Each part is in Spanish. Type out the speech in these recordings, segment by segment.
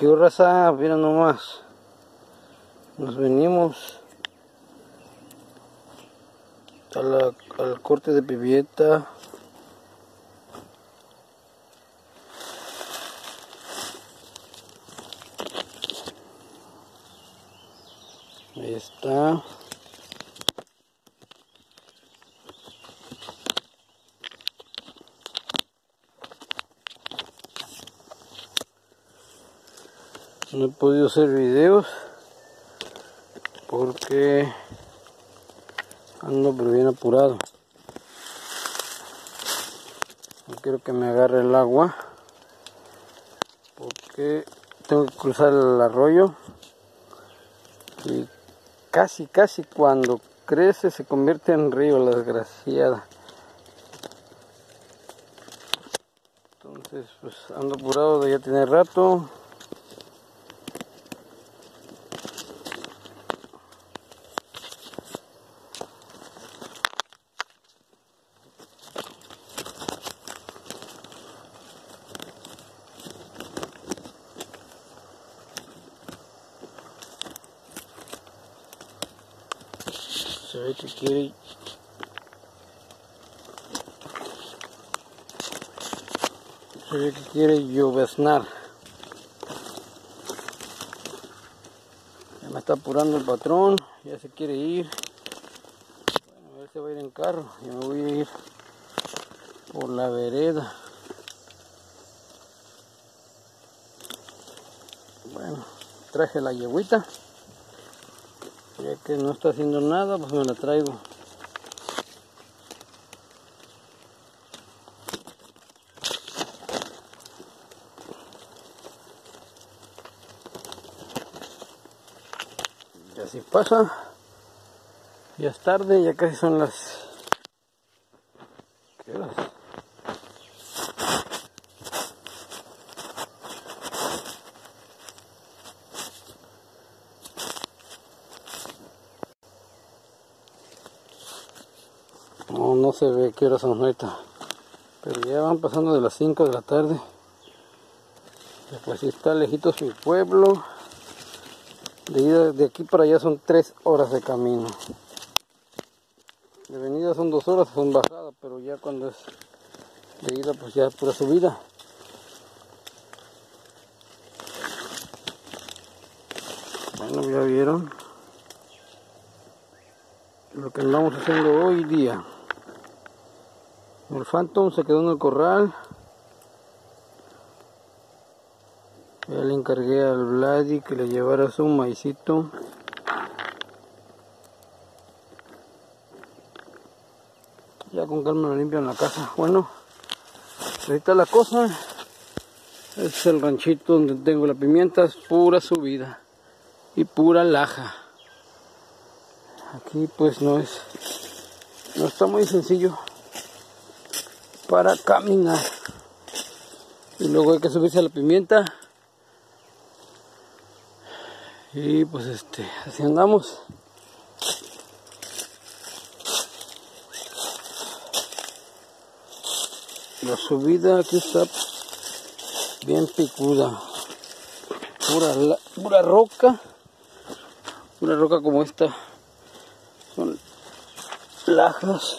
qué raza, mira nomás. Nos venimos al corte de pibieta. Ahí está. No he podido hacer videos porque ando pero bien apurado. No quiero que me agarre el agua porque tengo que cruzar el arroyo y casi casi cuando crece se convierte en río la desgraciada. Entonces pues ando apurado de ya tener rato. Ve que quiere. Se ve que quiere llovesnar. Ya me está apurando el patrón ya se quiere ir. Bueno, él se va a ir en carro y me voy a ir por la vereda. Bueno traje la yeguita que no está haciendo nada pues me la traigo. Y así pasa. Ya es tarde ya casi son las No, no se ve qué horas son ahorita. Pero ya van pasando de las 5 de la tarde. Pues sí está lejitos mi pueblo. De ida de aquí para allá son 3 horas de camino. De venida son 2 horas, son bajadas, pero ya cuando es de ida pues ya es pura subida. Bueno, ya vieron lo que andamos haciendo hoy día. El Phantom se quedó en el corral. Ya le encargué al Vladi que le llevara su maicito. Ya con calma lo limpio en la casa. Bueno, ahorita la cosa. Este es el ranchito donde tengo la pimienta. Es pura subida. Y pura laja. Aquí pues no es. No está muy sencillo para caminar. Y luego hay que subirse a la pimienta. Y pues este, así andamos. La subida aquí está bien picuda. Pura, pura roca. Pura roca como esta. Son lajas.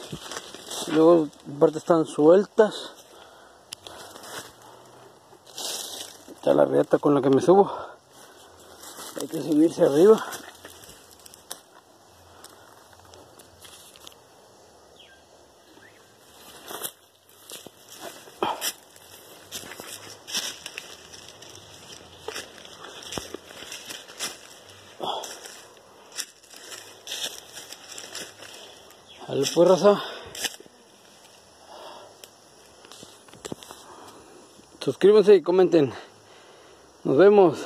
Luego parte están sueltas. Está la reata con la que me subo. Hay que subirse arriba. Al pues raza. Suscríbanse y comenten. Nos vemos.